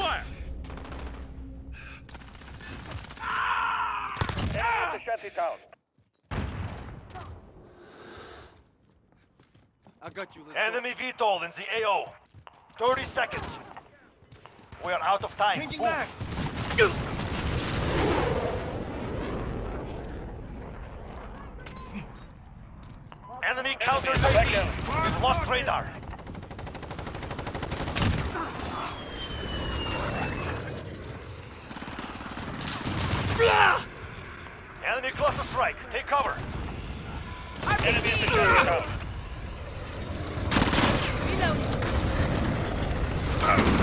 Fire! I got you. Enemy VTOL in the AO. 30 seconds. We are out of time. Changing back. Go. Enemy counter We've lost radar. Enemy cluster strike. Take cover. Enemy in the Reload.